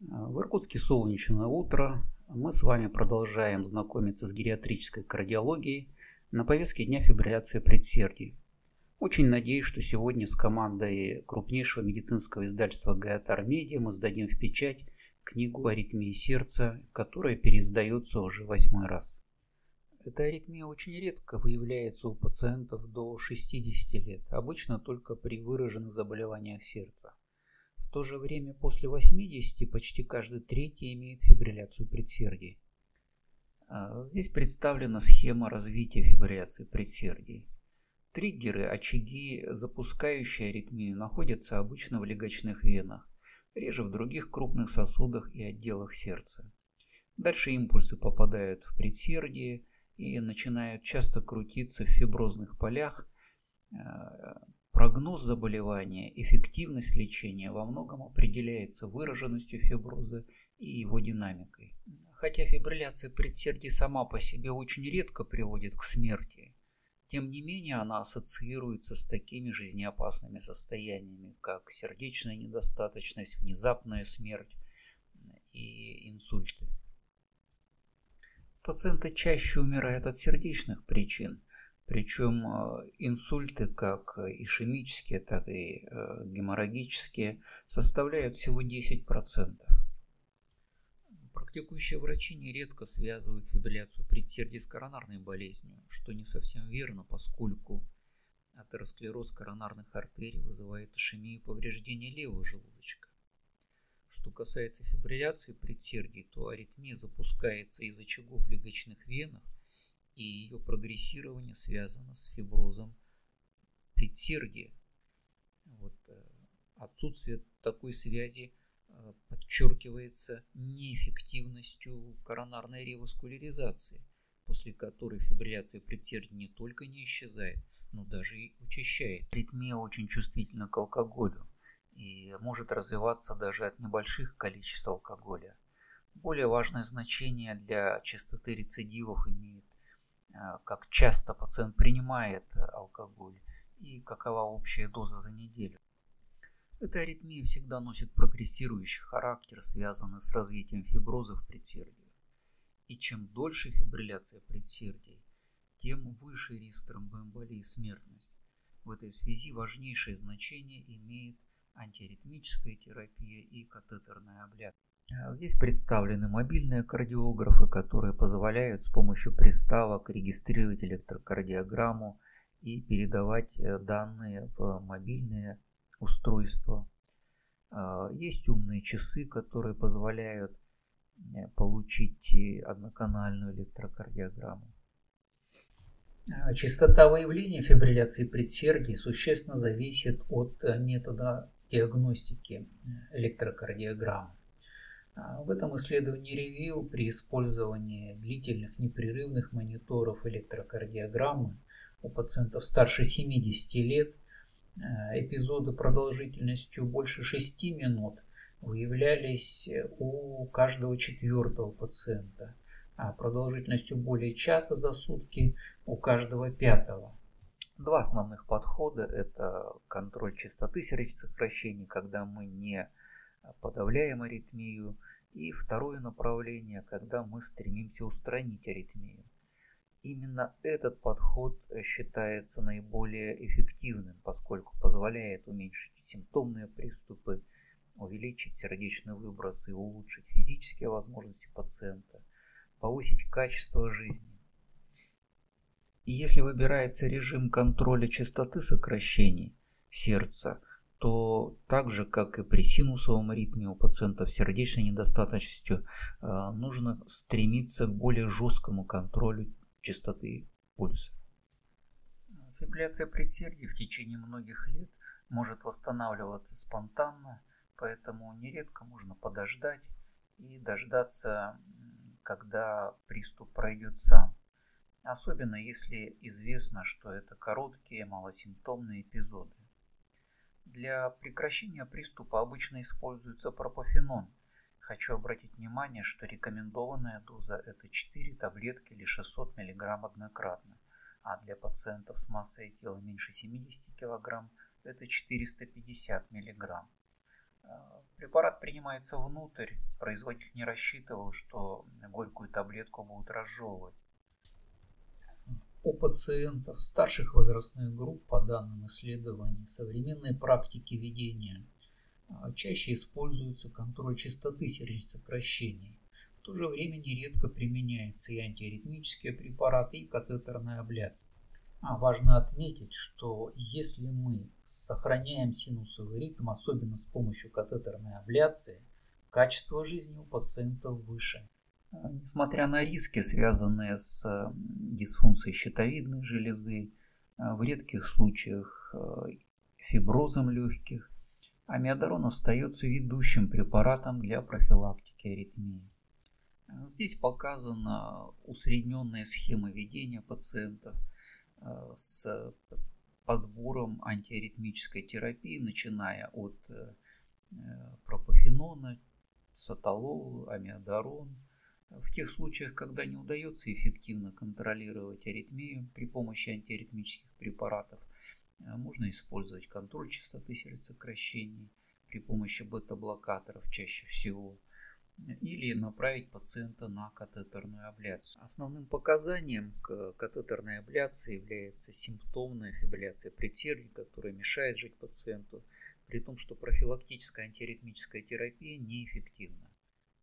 В Иркутске солнечное утро. Мы с вами продолжаем знакомиться с гериатрической кардиологией на повестке дня фибрилляции предсердий. Очень надеюсь, что сегодня с командой крупнейшего медицинского издательства Гаятар Медиа мы сдадим в печать книгу «Аритмии сердца», которая переиздается уже восьмой раз. Эта аритмия очень редко выявляется у пациентов до 60 лет, обычно только при выраженных заболеваниях сердца. В то же время после 80 почти каждый третий имеет фибрилляцию предсердий. А, здесь представлена схема развития фибрилляции предсердий. Триггеры, очаги, запускающие аритмию, находятся обычно в легочных венах, реже в других крупных сосудах и отделах сердца. Дальше импульсы попадают в предсердие, и начинают часто крутиться в фиброзных полях. Прогноз заболевания, эффективность лечения во многом определяется выраженностью фиброза и его динамикой. Хотя фибрилляция предсердий сама по себе очень редко приводит к смерти, тем не менее она ассоциируется с такими жизнеопасными состояниями, как сердечная недостаточность, внезапная смерть и инсульты. Пациенты чаще умирают от сердечных причин, причем э, инсульты, как ишемические, так и э, геморрагические, составляют всего 10%. Практикующие врачи нередко связывают фибрилляцию предсердий с коронарной болезнью, что не совсем верно, поскольку атеросклероз коронарных артерий вызывает ишемию и повреждение левого желудочка. Что касается фибрилляции предсердий, то аритмия запускается из очагов легочных венах, и ее прогрессирование связано с фиброзом предсердия. Вот, э, отсутствие такой связи э, подчеркивается неэффективностью коронарной реваскуляризации, после которой фибрилляция предсердий не только не исчезает, но даже и учащается. Аритмия очень чувствительна к алкоголю и может развиваться даже от небольших количеств алкоголя. Более важное значение для частоты рецидивов имеет, как часто пациент принимает алкоголь и какова общая доза за неделю. Эта аритмия всегда носит прогрессирующий характер, связанный с развитием фиброза в предсердии. И чем дольше фибрилляция предсердий, тем выше риск тромбоэмболии и смертность. В этой связи важнейшее значение имеет антиаритмическая терапия и катетерная обряд. А здесь представлены мобильные кардиографы, которые позволяют с помощью приставок регистрировать электрокардиограмму и передавать э, данные в мобильные устройства. А, есть умные часы, которые позволяют э, получить э, одноканальную электрокардиограмму. Частота выявления фибрилляции предсердий существенно зависит от метода диагностики электрокардиограмм. А, в этом исследовании ревью при использовании длительных непрерывных мониторов электрокардиограммы у пациентов старше 70 лет а, эпизоды продолжительностью больше 6 минут выявлялись у каждого четвертого пациента, а продолжительностью более часа за сутки у каждого пятого. Два основных подхода – это контроль частоты сердечных сокращений, когда мы не подавляем аритмию, и второе направление, когда мы стремимся устранить аритмию. Именно этот подход считается наиболее эффективным, поскольку позволяет уменьшить симптомные приступы, увеличить сердечный выброс и улучшить физические возможности пациента, повысить качество жизни и если выбирается режим контроля частоты сокращений сердца, то так же, как и при синусовом ритме у пациентов с сердечной недостаточностью, э, нужно стремиться к более жесткому контролю частоты пульса. Фибрилляция предсердий в течение многих лет может восстанавливаться спонтанно, поэтому нередко можно подождать и дождаться, когда приступ пройдет сам особенно если известно, что это короткие малосимптомные эпизоды. Для прекращения приступа обычно используется пропофенон. Хочу обратить внимание, что рекомендованная доза это 4 таблетки или 600 мг однократно, а для пациентов с массой тела меньше 70 кг это 450 мг. Препарат принимается внутрь, производитель не рассчитывал, что горькую таблетку будут разжевывать. У пациентов старших возрастных групп, по данным исследований, современной практики ведения а, чаще используется контроль частоты сердцекрощений. В то же время нередко применяется и антиаритмические препараты, и катетерная абляция. А важно отметить, что если мы сохраняем синусовый ритм, особенно с помощью катетерной абляции, качество жизни у пациентов выше. Несмотря на риски, связанные с э, дисфункцией щитовидной железы, э, в редких случаях э, фиброзом легких, амиодарон остается ведущим препаратом для профилактики аритмии. Здесь показана усредненная схема ведения пациентов с подбором антиаритмической терапии, начиная от пропофенона, саталол, амиодарон – в тех случаях, когда не удается эффективно контролировать аритмию при помощи антиаритмических препаратов, э, можно использовать контроль частоты сердцекрощений при помощи бета-блокаторов чаще всего или направить пациента на катетерную абляцию. Основным показанием к катетерной абляции является симптомная фибрилляция предсердий, которая мешает жить пациенту, при том, что профилактическая антиаритмическая терапия неэффективна.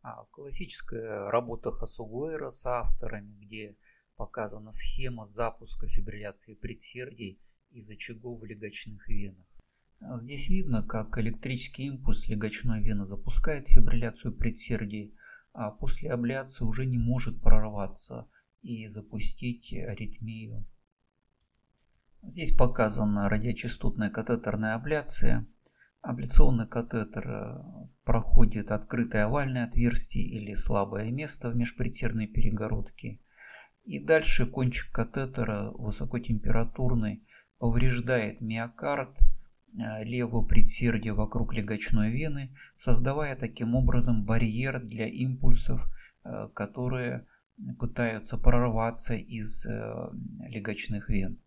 А классическая работа Хасугуэра с авторами, где показана схема запуска фибрилляции предсердий из очагов в легочных венах. А здесь видно, как электрический импульс легочной вены запускает фибрилляцию предсердий, а после абляции уже не может прорваться и запустить аритмию. Здесь показана радиочастотная катетерная абляция – Абляционный катетер э, проходит открытое овальное отверстие или слабое место в межпредсердной перегородке. И дальше кончик катетера высокотемпературный повреждает миокард, э, левую предсердие вокруг легочной вены, создавая таким образом барьер для импульсов, э, которые пытаются прорваться из легочных вен.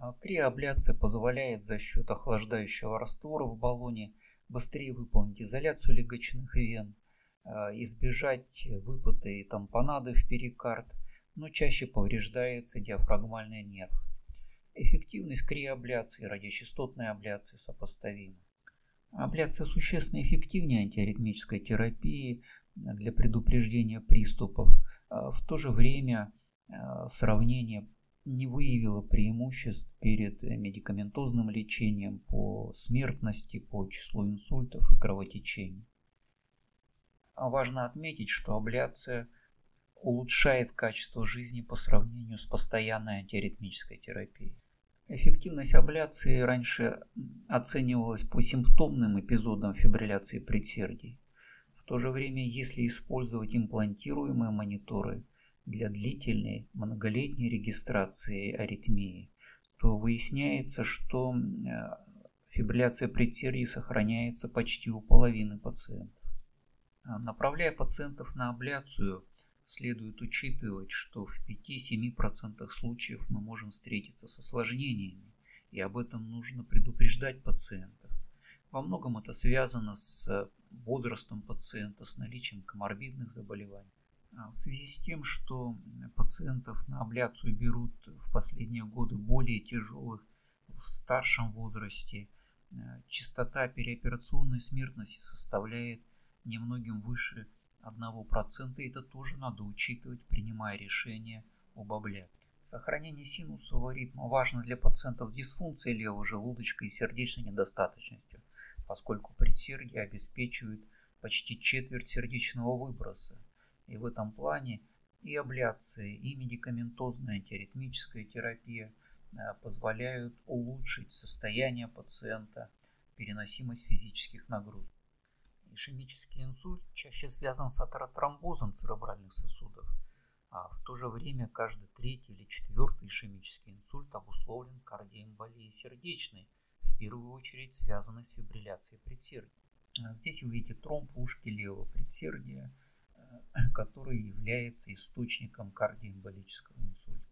А криоабляция позволяет за счет охлаждающего раствора в баллоне быстрее выполнить изоляцию легочных вен, а, избежать выпада и тампонады в перикард, но чаще повреждается диафрагмальный нерв. Эффективность криоабляции и радиочастотной абляции сопоставима. Абляция существенно эффективнее антиаритмической терапии для предупреждения приступов. А, в то же время сравнение не выявила преимуществ перед э, медикаментозным лечением по смертности, по числу инсультов и кровотечений. А важно отметить, что абляция улучшает качество жизни по сравнению с постоянной антиаритмической терапией. Эффективность абляции раньше оценивалась по симптомным эпизодам фибрилляции предсердий. В то же время, если использовать имплантируемые мониторы – для длительной многолетней регистрации аритмии, то выясняется, что э, фибрилляция предсердий сохраняется почти у половины пациентов. А, направляя пациентов на абляцию, следует учитывать, что в 5-7% случаев мы можем встретиться с осложнениями, и об этом нужно предупреждать пациентов. Во многом это связано с возрастом пациента, с наличием коморбидных заболеваний. А, в связи с тем, что пациентов на абляцию берут в последние годы более тяжелых в старшем возрасте, э, частота переоперационной смертности составляет немногим выше 1%, и это тоже надо учитывать, принимая решение об абляции. Сохранение синусового ритма важно для пациентов с дисфункцией левого желудочка и сердечной недостаточностью, поскольку предсердие обеспечивает почти четверть сердечного выброса – и в этом плане и абляции, и медикаментозная антиаритмическая терапия э, позволяют улучшить состояние пациента, переносимость физических нагрузок. Ишемический инсульт чаще связан с атеротромбозом церебральных сосудов, а в то же время каждый третий или четвертый ишемический инсульт обусловлен кардиоэмболией сердечной, в первую очередь связанной с фибрилляцией предсердия. Здесь вы видите тромб в левого предсердия – который является источником кардиоэмболического инсульта.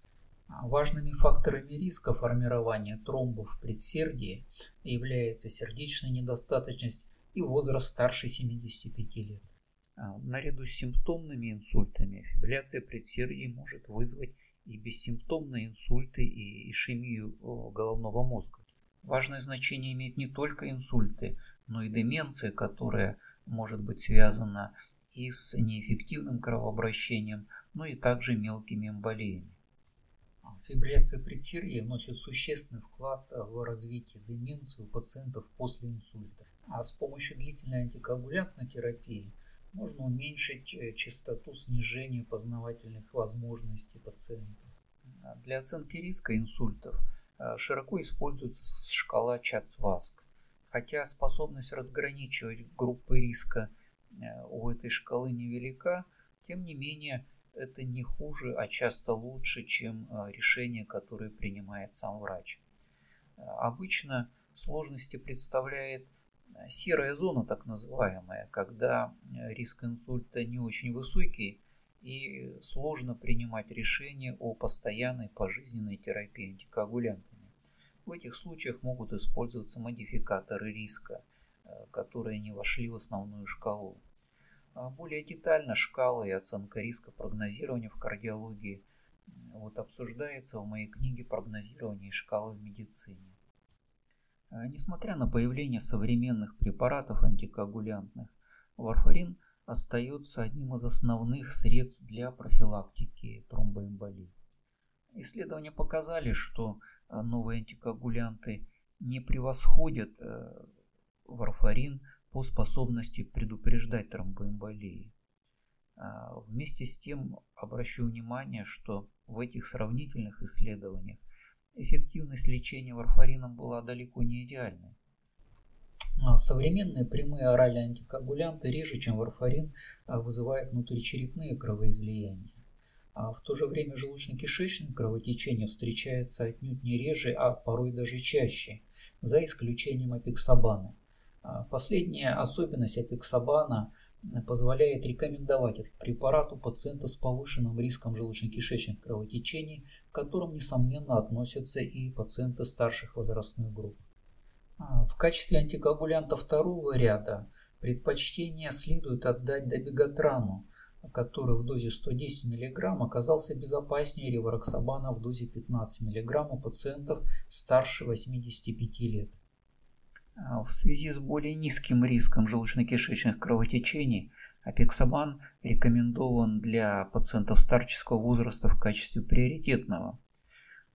Важными факторами риска формирования тромбов в предсердии является сердечная недостаточность и возраст старше 75 лет. А, наряду с симптомными инсультами фибрилляция предсердий может вызвать и бессимптомные инсульты и ишемию головного мозга. Важное значение имеет не только инсульты, но и деменция, которая может быть связана и с неэффективным кровообращением, но и также мелкими эмболиями. Фибрилляция предсердия вносит существенный вклад в развитие деменции у пациентов после инсульта. А с помощью длительной антикоагулянтной терапии можно уменьшить э, частоту снижения познавательных возможностей пациентов. Для оценки риска инсультов э, широко используется шкала ЧАЦ-ВАСК, хотя способность разграничивать группы риска у этой шкалы невелика, тем не менее это не хуже, а часто лучше, чем решение, которое принимает сам врач. Обычно сложности представляет серая зона, так называемая, когда э, риск инсульта не очень высокий и сложно принимать решение о постоянной пожизненной терапии антикоагулянтами. В этих случаях могут использоваться модификаторы риска, э, которые не вошли в основную шкалу. А более детально шкала и оценка риска прогнозирования в кардиологии вот обсуждается в моей книге «Прогнозирование шкалы в медицине». А, несмотря на появление современных препаратов антикоагулянтных, варфарин остается одним из основных средств для профилактики тромбоэмболии. Исследования показали, что а, новые антикоагулянты не превосходят а, варфарин по способности предупреждать тромбоэмболии. Вместе с тем обращу внимание, что в этих сравнительных исследованиях эффективность лечения варфарином была далеко не идеальной. А современные прямые оральные антикоагулянты реже, чем варфарин, а, вызывают внутричерепные кровоизлияния. А в то же время желудочно-кишечное кровотечение встречается отнюдь не реже, а порой даже чаще, за исключением апексабана. Последняя особенность апексабана – позволяет рекомендовать этот препарат у пациента с повышенным риском желудочно-кишечных кровотечений, к которым, несомненно, относятся и пациенты старших возрастных групп. А, в качестве антикоагулянта второго ряда предпочтение следует отдать добеготрану, который в дозе 110 мг оказался безопаснее ревароксабана в дозе 15 мг у пациентов старше 85 лет. А, в связи с более низким риском желудочно-кишечных кровотечений апексабан рекомендован для пациентов старческого возраста в качестве приоритетного.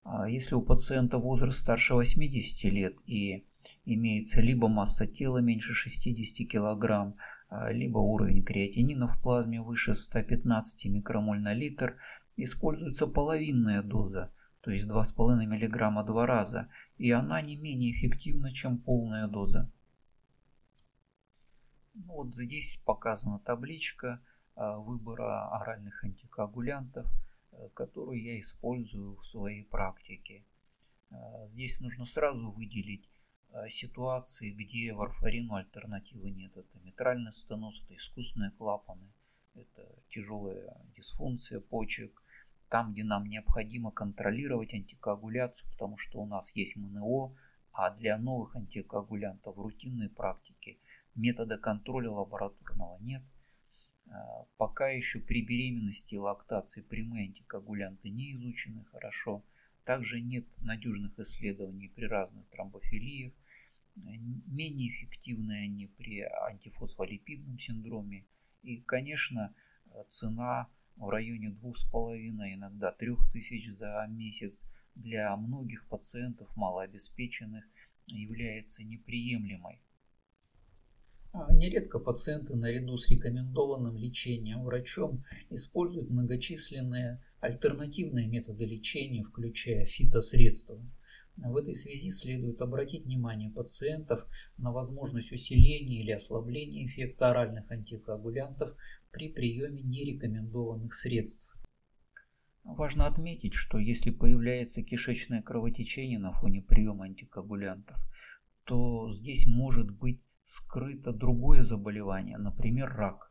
А если у пациента возраст старше 80 лет и имеется либо масса тела меньше 60 кг, а, либо уровень креатинина в плазме выше 115 микромоль на литр, используется половинная доза – то есть 2,5 мг два раза, и она не менее эффективна, чем полная доза. Ну, вот здесь показана табличка а, выбора оральных антикоагулянтов, э, которую я использую в своей практике. А, здесь нужно сразу выделить а, ситуации, где варфарину альтернативы нет. Это митральный стеноз, это искусственные клапаны, это тяжелая дисфункция почек, там, где нам необходимо контролировать антикоагуляцию, потому что у нас есть МНО, а для новых антикоагулянтов в рутинной практике метода контроля лабораторного нет. А, пока еще при беременности и лактации прямые антикоагулянты не изучены хорошо. Также нет надежных исследований при разных тромбофилиях. Менее эффективны они при антифосфолипидном синдроме. И, конечно, цена в районе двух с половиной, иногда трех тысяч за месяц для многих пациентов малообеспеченных является неприемлемой. А нередко пациенты наряду с рекомендованным лечением врачом используют многочисленные альтернативные методы лечения, включая фитосредства. В этой связи следует обратить внимание пациентов на возможность усиления или ослабления эффекта оральных антикоагулянтов при приеме нерекомендованных средств. Важно отметить, что если появляется кишечное кровотечение на фоне приема антикоагулянтов, то здесь может быть скрыто другое заболевание, например, рак.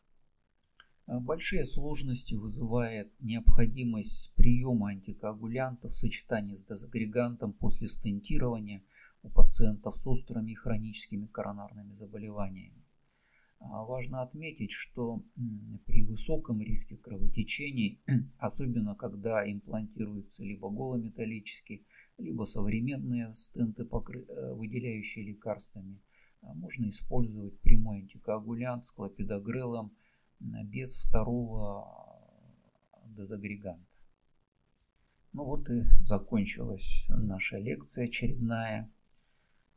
Большие сложности вызывает необходимость приема антикоагулянтов в сочетании с дезагрегантом после стентирования у пациентов с острыми и хроническими коронарными заболеваниями. А, важно отметить, что при высоком риске кровотечений, особенно когда имплантируются либо голометаллические, либо современные стенты, э, выделяющие лекарствами, а, можно использовать прямой антикоагулянт с клопидогрелом без второго дезагреганта. Ну вот и закончилась наша лекция очередная.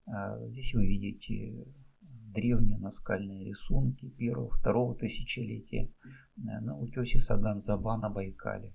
А, здесь вы видите древние наскальные рисунки первого-второго тысячелетия на утесе Саган-Заба на Байкале.